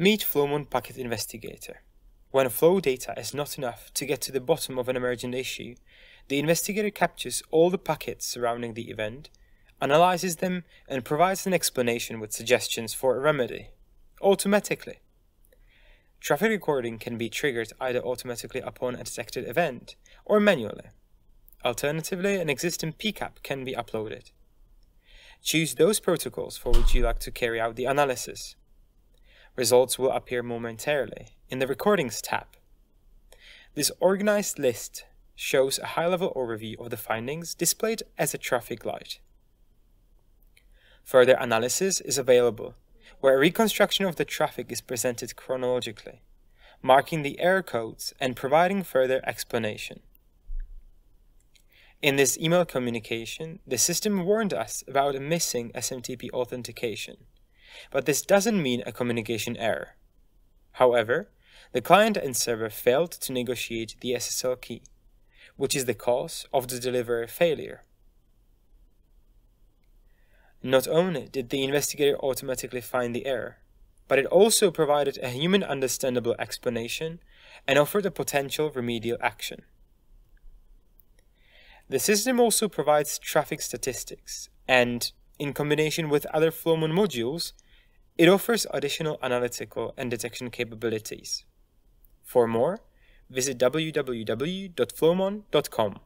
Meet Flowmon Packet Investigator. When flow data is not enough to get to the bottom of an emergent issue, the investigator captures all the packets surrounding the event, analyzes them, and provides an explanation with suggestions for a remedy, automatically. Traffic recording can be triggered either automatically upon a detected event or manually. Alternatively, an existing PCAP can be uploaded. Choose those protocols for which you like to carry out the analysis. Results will appear momentarily in the Recordings tab. This organized list shows a high-level overview of the findings displayed as a traffic light. Further analysis is available, where a reconstruction of the traffic is presented chronologically, marking the error codes and providing further explanation. In this email communication, the system warned us about a missing SMTP authentication, but this doesn't mean a communication error. However, the client and server failed to negotiate the SSL key, which is the cause of the delivery failure. Not only did the investigator automatically find the error, but it also provided a human understandable explanation and offered a potential remedial action. The system also provides traffic statistics, and in combination with other Flowmon modules, it offers additional analytical and detection capabilities. For more, visit www.flowmon.com.